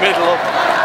middle of.